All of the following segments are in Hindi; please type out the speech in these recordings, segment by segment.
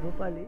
भोपाली।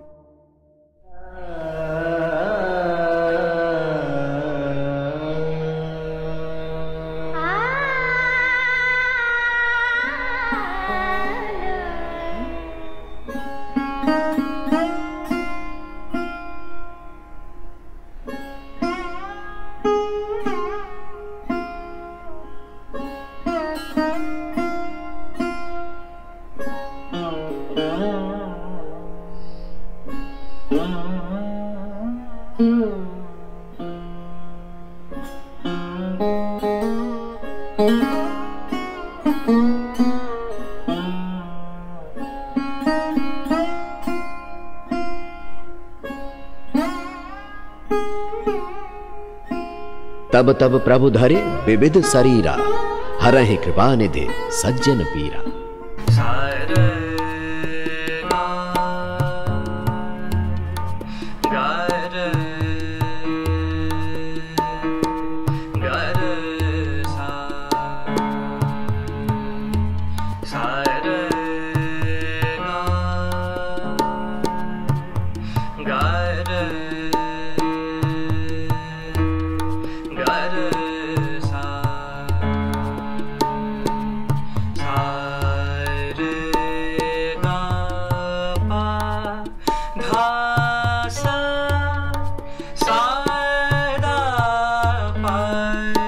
तब तब प्रभु धरे विविध शरीरा हरहि कृपा निधि सज्जन पीरा। Bye.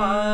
Bye.